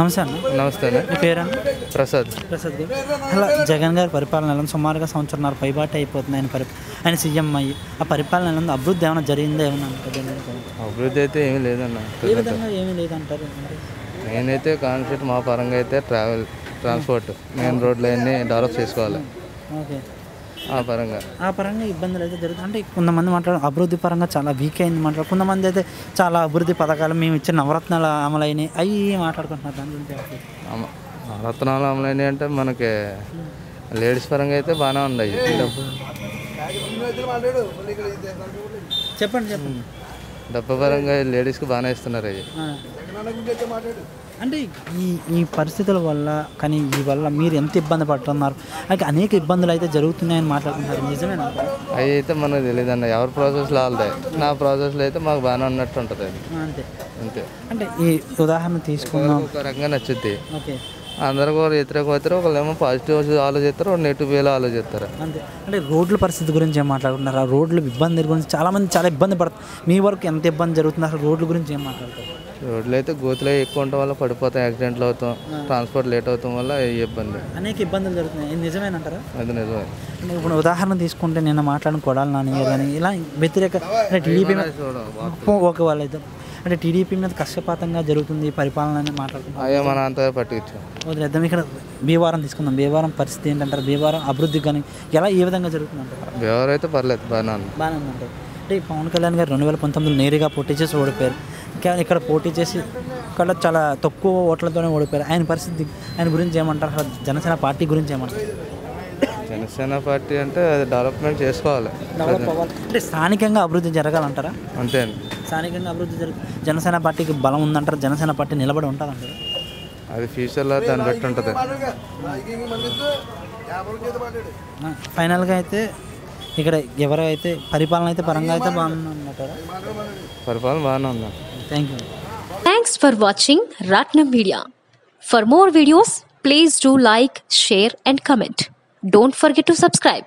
నమస్తే అన్న. నమస్తే అండి మీ పేరన్న? ప్రసాద్. ప్రసాద్ గారు అలా జగన్ గారి పరిపాలన? సుమారుగా సంవత్సరంన్నర పైబాట అయిపోతుంది. ఆయన పరి ఆయన సీఎం అయ్యి ఆ పరిపాలన అభివృద్ధి ఏమైనా జరిగిందా ఏమైనా అంటారు అభివృద్ధి అయితే ఏమీ లేదన్న. ఏ విధంగా ఏమీ లేదంటారు నేనైతే కాన్సెప్ట్ మా పరంగా అయితే ట్రావెల్ ట్రాన్స్పోర్ట్ మెయిన్ రోడ్లు అన్నీ డెవలప్ చేసుకోవాలి. ఓకే. ఆ పరంగా. ఆ పరంగా ఇబ్బందులు అయితే జరుగుతాయి. అంటే కొంతమంది మాట్లాడు అభివృద్ధి పరంగా చాలా వీక్ అయింది మాట్లాడు కొంతమంది అయితే చాలా అభివృద్ధి పథకాలు మేము ఇచ్చిన నవరత్నాలు అమలైనవి అవి మాట్లాడుకుంటున్నారు. దాని గురించి ఏమంటారు? అమ- రత్నాలు అమలైనవి అంటే మనకి లేడీస్ పరంగా అయితే బాగానే ఉన్నాయి. చెప్పండి చెప్పండి. డబ్బు పరంగా లేడీస్కి బాగానే ఇస్తున్నారు అవి. అంటే ఈ ఈ పరిస్థితుల వల్ల కానీ ఈ వల్ల మీరు ఎంత ఇబ్బంది పడుతున్నారు? అలాగే అనేక ఇబ్బందులు అయితే జరుగుతున్నాయని మాట్లాడుతున్నారు. నిజమేనా? అవి అయితే మనకు తెలియదు అన్న ఎవరి ప్రాసెస్లో వాళ్ళదే. నా ప్రాసెస్లో అయితే మాకు బాగానే ఉన్నట్టు ఉంటుంది అంతే. అంతే. అంటే ఈ ఉదాహరణ తీసుకుందాం. ఒక రకంగా నచ్చుద్ది. ఓకే. అందరూ కూడా వ్యతిరేకం అవుతారు ఒకళ్ళేమో పాజిటివ్ ఆలోచిస్తారు నెగిటివ్ వేలో ఆలోచిస్తారు. అంతే. అంటే రోడ్ల పరిస్థితి గురించి ఏం మాట్లాడుతున్నారు ఆ రోడ్ల ఇబ్బంది గురించి చాలా మంది చాలా ఇబ్బంది పడుతుంది మీ వరకు ఎంత ఇబ్బంది జరుగుతుంది అసలు రోడ్ల గురించి ఏం మాట్లాడతారు? రోడ్లు అయితే గోతులు ఎక్కువ ఉండటం వల్ల పడిపోతాం యాక్సిడెంట్లు అవుతాం ట్రాన్స్పోర్ట్ లేట్ అవుతాం వల్ల ఈ ఇబ్బంది అనేక ఇబ్బందులు జరుగుతున్నాయి. నిజమేనంటారా? అది నిజమే. ఇప్పుడు ఉదాహరణ తీసుకుంటే నిన్న మాట్లాడిన కొడాలి నాన్నయ్య కానీ ఇలా వ్యతిరేక టీడీపీ ఒక వాళ్ళైతే అంటే టీడీపీ మీద కష్టపాతంగా జరుగుతుంది పరిపాలన అని మాట్లాడుకుంటాం అయ్యో మన అంతా పట్టించాం. వదిలేద్దాం. ఇక్కడ భీమవరం తీసుకుందాం. భీమవరం పరిస్థితి ఏంటంటారు? భీమవరం అభివృద్ధి కానీ ఎలా ఏ విధంగా జరుగుతుంది అంటారు ఎవరైతే పర్లేదు బాగానే ఉంది. బాగానే అంటే పవన్ కళ్యాణ్ గారు రెండు వేల పంతొమ్మిదిలో నేరుగా పోటీ చేసి ఓడిపోయారు. ఇంకా ఇక్కడ పోటీ చేసి ఇక్కడ చాలా తక్కువ ఓట్లతోనే ఓడిపోయారు. ఆయన పరిస్థితి ఆయన గురించి ఏమంటారు? అసలు జనసేన పార్టీ గురించి ఏమంటారు? జనసేన పార్టీ అంటే అది డెవలప్మెంట్ చేసుకోవాలి. డెవలప్ అవ్వాలి. అంటే స్థానికంగా అభివృద్ధి జరగాలంటారా? అంతే అండి. స్థానికంగా అభివృద్ధి జరుగు జనసేన పార్టీకి బలం ఉందంటారు జనసేన పార్టీ నిలబడి ఉంటుందంటారు అది ఫ్యూచర్లో దాన్ని బట్టి ఉంటుంది ఫైనల్గా అయితే ఇక్కడ ఎవరైతే పరిపాలన అయితే పరంగా అయితే బాగుందంటారా పరిపాలన బాగానే ఉంది thank you Thanks for watching Ratnam Media. For more videos, please do like, share, and comment. Don't forget to subscribe.